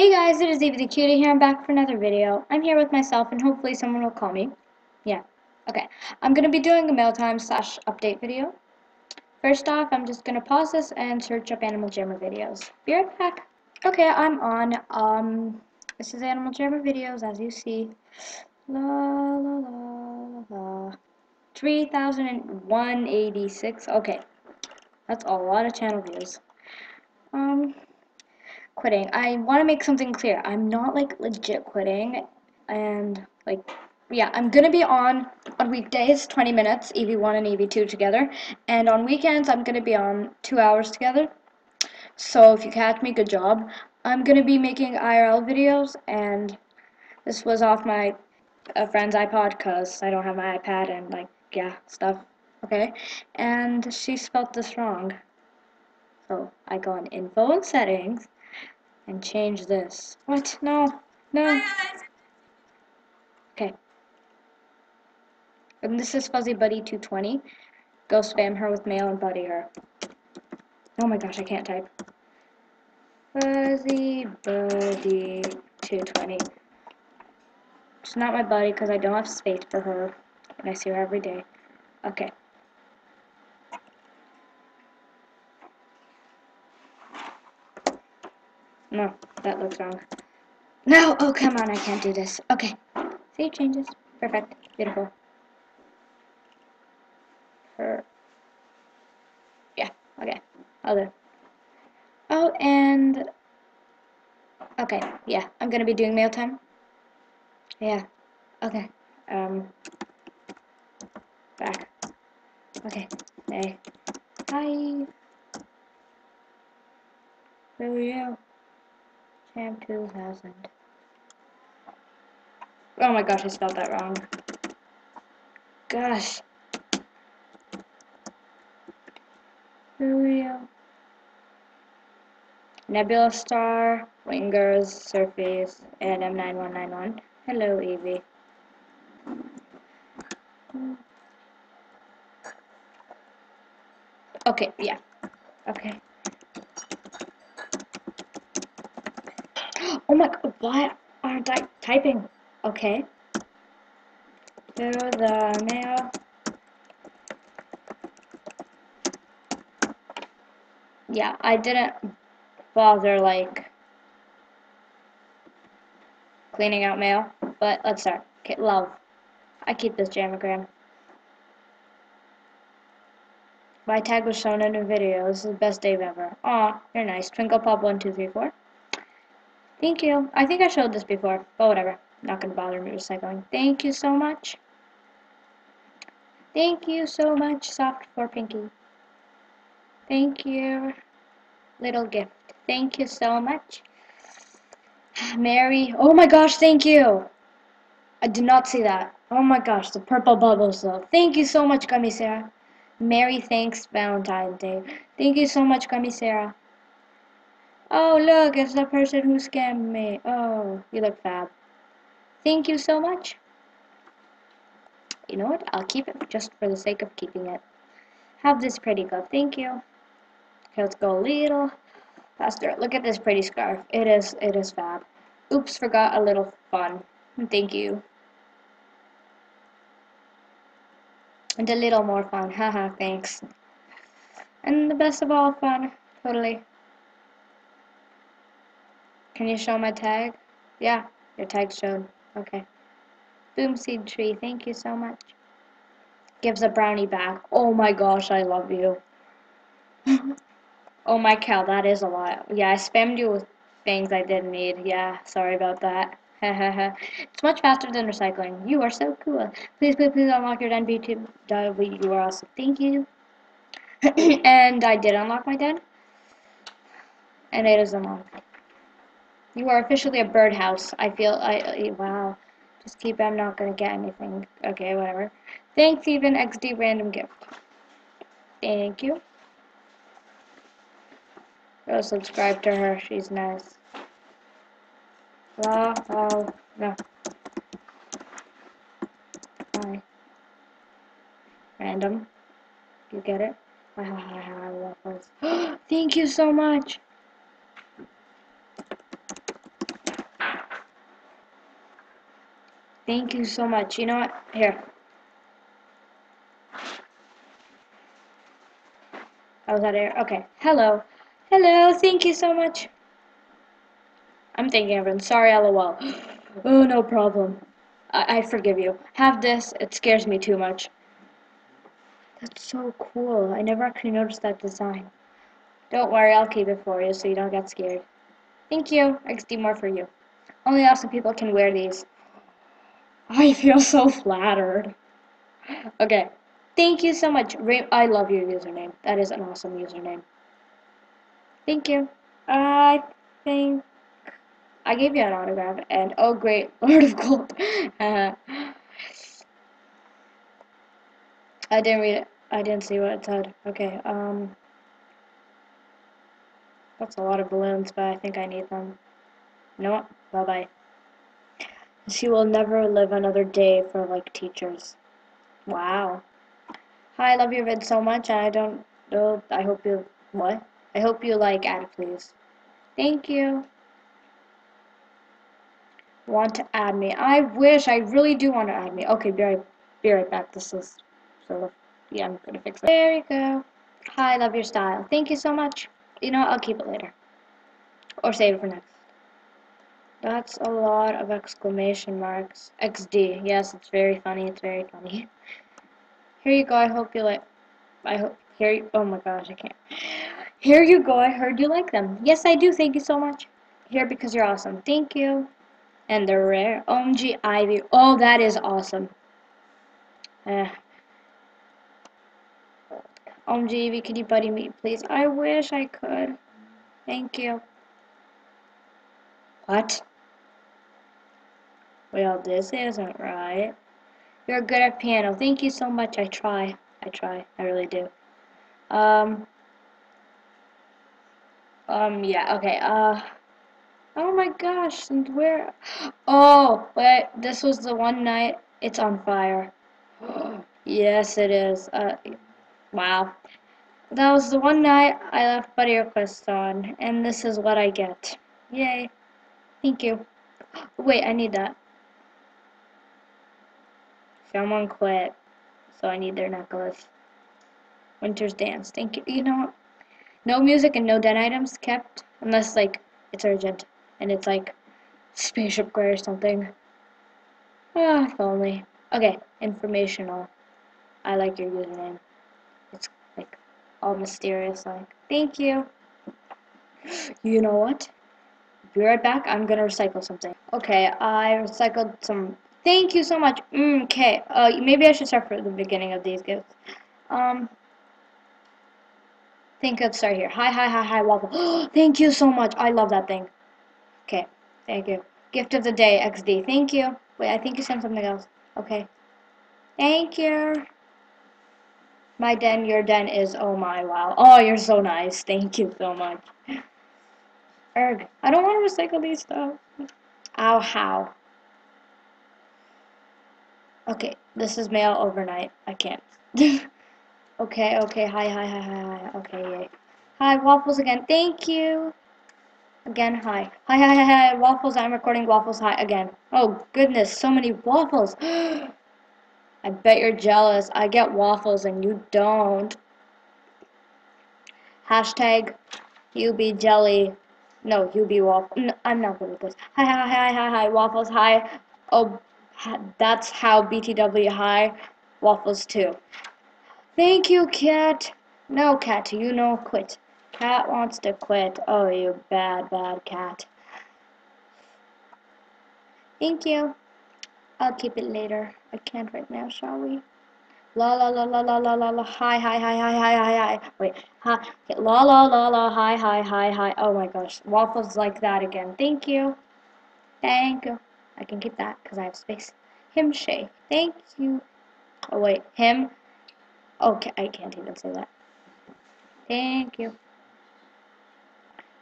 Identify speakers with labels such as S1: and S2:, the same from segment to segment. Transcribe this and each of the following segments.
S1: Hey guys, it is Evie the Cutie here. I'm back for another video. I'm here with myself and hopefully someone will call me. Yeah. Okay. I'm going to be doing a mail time slash update video. First off, I'm just going to pause this and search up Animal Jammer videos. Be right back. Okay, I'm on. Um, this is Animal Jammer videos, as you see. La la la la. 3,186. Okay. That's a lot of channel views. Um, quitting. I want to make something clear. I'm not like legit quitting, and like, yeah, I'm gonna be on on weekdays, 20 minutes, EV1 and EV2 together, and on weekends I'm gonna be on two hours together. So if you catch me, good job. I'm gonna be making IRL videos, and this was off my a friend's iPod because I don't have my iPad and like yeah stuff. Okay, and she spelled this wrong. So I go on info and settings and change this. What? No. No. Okay. And this is Fuzzy Buddy 220. Go spam her with mail and buddy her. Oh my gosh, I can't type. Fuzzy Buddy 220. She's not my buddy because I don't have space for her. And I see her every day. Okay. No, that looks wrong. No! Oh, come on, I can't do this. Okay. Save changes. Perfect. Beautiful. For... Yeah, okay. I'll do. Oh, and... Okay, yeah. I'm gonna be doing mail time. Yeah. Okay. Um... Back. Okay. Hey. Hi. Who are you? Champ 2000. Oh my gosh, I spelled that wrong. Gosh. Julio. Nebula Star, Wingers, Surface, and M9191. Hello, Evie. Okay, yeah. Okay. Oh my god, why aren't I typing? Okay. To the mail. Yeah, I didn't bother like cleaning out mail, but let's start. Okay, love. I keep this jamagram. My tag was shown in a video. This is the best day ever. Aw, you're nice. Twinkle Pop 1234. Thank you. I think I showed this before, but whatever. Not gonna bother me recycling. Thank you so much. Thank you so much, Soft for Pinky. Thank you. Little gift. Thank you so much. Mary. Oh my gosh, thank you. I did not see that. Oh my gosh, the purple bubbles though. Thank you so much, Gummy Sarah. Mary thanks Valentine's Day. Thank you so much, Gummy Sarah. Oh, look, it's the person who scammed me. Oh, you look fab. Thank you so much. You know what? I'll keep it just for the sake of keeping it. Have this pretty glove. Thank you. Okay, let's go a little faster. Look at this pretty scarf. It is, it is fab. Oops, forgot a little fun. Thank you. And a little more fun. Haha, thanks. And the best of all fun. Totally. Can you show my tag? Yeah, your tag's shown. Okay. Boom seed tree, thank you so much. Gives a brownie back. Oh my gosh, I love you. oh my cow, that is a lot. Yeah, I spammed you with things I didn't need. Yeah, sorry about that. it's much faster than recycling. You are so cool. Please, please, please unlock your den BT. You are awesome. Thank you. and I did unlock my den. And it is unlocked. You are officially a birdhouse. I feel, I, I wow. Just keep, I'm not gonna get anything. Okay, whatever. Thanks, even XD random gift. Thank you. Go subscribe to her, she's nice. Oh, oh, no. Bye. Random. You get it? Thank you so much. Thank you so much. You know what? Here. I was out of here. Okay. Hello. Hello. Thank you so much. I'm thanking everyone. Sorry, lol. oh, no problem. I, I forgive you. Have this. It scares me too much. That's so cool. I never actually noticed that design. Don't worry, I'll keep it for you so you don't get scared. Thank you. XD more for you. Only awesome people can wear these. I feel so flattered. Okay. Thank you so much. I love your username. That is an awesome username. Thank you. I think I gave you an autograph and oh great, Lord of Gold. I didn't read it. I didn't see what it said. Okay, um that's a lot of balloons, but I think I need them. You know what? Bye bye. She will never live another day for like teachers. Wow. Hi, I love your vid so much. I don't know. I hope you what? I hope you like add please. Thank you. Want to add me? I wish. I really do want to add me. Okay, be right, be right back. This is sort of yeah. I'm gonna fix it. There you go. Hi, I love your style. Thank you so much. You know, I'll keep it later. Or save it for next. That's a lot of exclamation marks. XD. Yes, it's very funny. It's very funny. Here you go. I hope you like. I hope. Here you. Oh my gosh, I can't. Here you go. I heard you like them. Yes, I do. Thank you so much. Here because you're awesome. Thank you. And they're rare. OMG Ivy. Oh, that is awesome. Eh. OMG Ivy, could you buddy me, please? I wish I could. Thank you. What? Well, this isn't right. You're good at piano. Thank you so much. I try. I try. I really do. Um. Um, yeah, okay, uh. Oh my gosh, and where? Oh, wait, this was the one night it's on fire. yes, it is. Uh, wow. That was the one night I left Buddy Request on, and this is what I get. Yay. Thank you. Wait, I need that. Someone quit, so I need their necklace. Winter's Dance. Thank you. You know, what? no music and no dead items kept, unless, like, it's urgent, and it's, like, Spaceship Gray or something. Ah, if only. Okay, informational. I like your username. It's, like, all mysterious, like, thank you. You know what? Be right back. I'm gonna recycle something. Okay, I recycled some. Thank you so much. Mm, okay, uh, maybe I should start from the beginning of these gifts. Um, think I'd start here. Hi, hi, hi, hi, waffle. thank you so much. I love that thing. Okay, thank you. Gift of the day, XD. Thank you. Wait, I think you sent something else. Okay. Thank you. My den, your den is, oh my, wow. Oh, you're so nice. Thank you so much. Erg. I don't want to recycle these stuff. Ow, how? Okay, this is mail overnight. I can't. okay, okay, hi, hi, hi, hi, hi. Okay, yay. Hi, Waffles again. Thank you. Again, hi. Hi, hi, hi, hi. Waffles, I'm recording Waffles, hi, again. Oh, goodness, so many waffles. I bet you're jealous. I get waffles and you don't. Hashtag you be jelly. No, you be waffle. No, I'm not good at this. Hi, hi, hi, hi, hi, waffles, hi. Oh, that's how BTW hi. Waffles too. Thank you, cat. No, cat, you know quit. Cat wants to quit. Oh, you bad, bad cat. Thank you. I'll keep it later. I can't right now, shall we? La la la la la la la la hi hi hi hi hi hi hi wait la la la la hi hi hi hi oh my gosh waffles like that again thank you thank you I can keep that because I have space him Shay thank you oh wait him okay I can't even say that thank you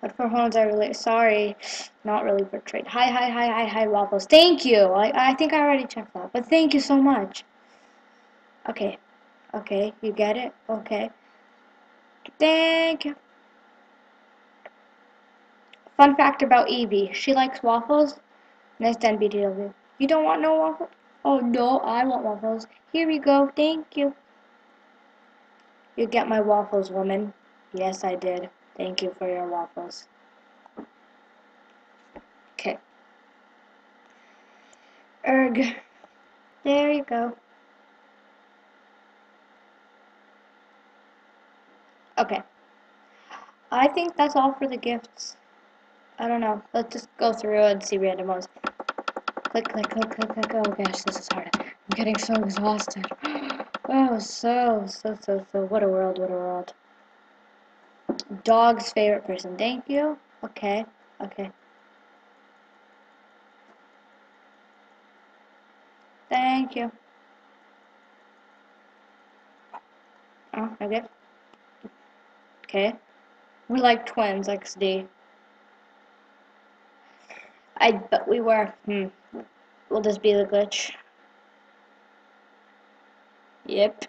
S1: but for horns I really sorry not really portrayed hi hi hi hi hi waffles thank you I, I think I already checked that but thank you so much Okay. Okay, you get it? Okay. Thank you. Fun fact about Evie. She likes waffles. Nice done, BTW. You don't want no waffles? Oh no, I want waffles. Here we go. Thank you. You get my waffles, woman. Yes, I did. Thank you for your waffles. Okay. Erg. There you go. Okay. I think that's all for the gifts. I don't know. Let's just go through and see random ones. Click, click, click, click, click. Oh gosh, this is hard. I'm getting so exhausted. Oh, so, so, so, so. What a world, what a world. Dog's favorite person. Thank you. Okay, okay. Thank you. Oh, okay. Okay. We're like twins, XD. I bet we were. Hmm. Will this be the glitch? Yep.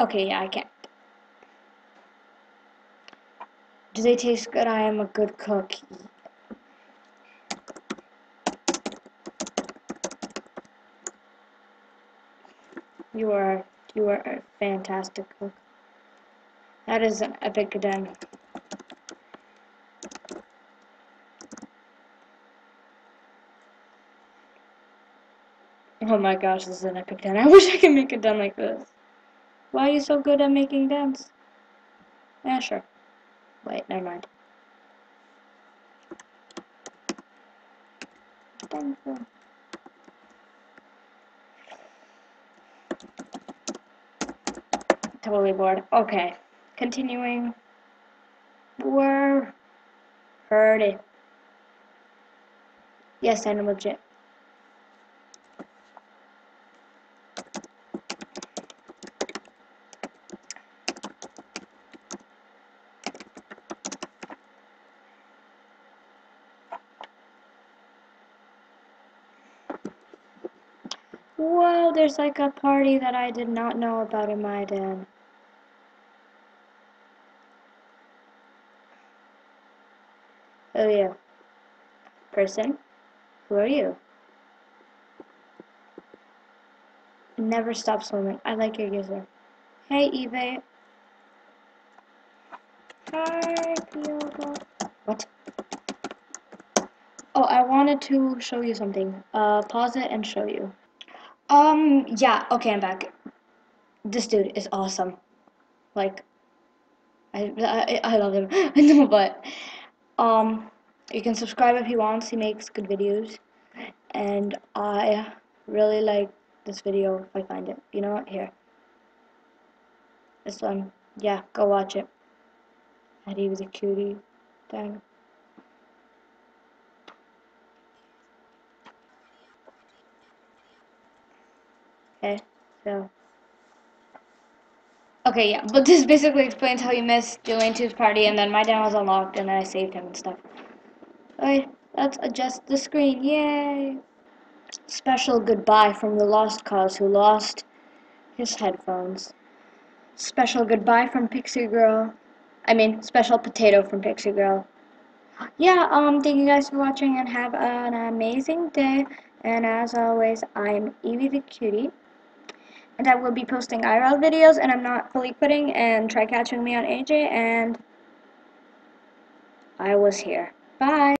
S1: Okay, yeah, I can't. Do they taste good? I am a good cook. You are you are a fantastic cook. That is an epic den. Oh my gosh, this is an epic den. I wish I could make a den like this. Why are you so good at making dens? Yeah, sure. Wait, never mind. Thank you. Totally bored. Okay. Continuing. We're heard it. Yes, I'm legit. Whoa, there's like a party that I did not know about in my den. Oh yeah. Person? Who are you? Never stop swimming. I like your user. Hey, Eve. Hi, Piotr. What? Oh, I wanted to show you something. Uh, pause it and show you. Um, yeah, okay, I'm back. This dude is awesome. Like, I, I, I love him. But, um, you can subscribe if he wants. He makes good videos. And I really like this video if I find it. You know what? Here. This one. Yeah, go watch it. And he was a cutie thing. Okay, so. Okay, yeah, but this basically explains how you missed Julian 2's party, and then my den was unlocked, and then I saved him and stuff. Okay, let's adjust the screen, yay! Special goodbye from the Lost Cause who lost his headphones. Special goodbye from Pixie Girl. I mean, special potato from Pixie Girl. Yeah, um, thank you guys for watching and have an amazing day. And as always, I'm Evie the Cutie and I will be posting IRL videos, and I'm not fully quitting, and try catching me on AJ, and I was here. Bye!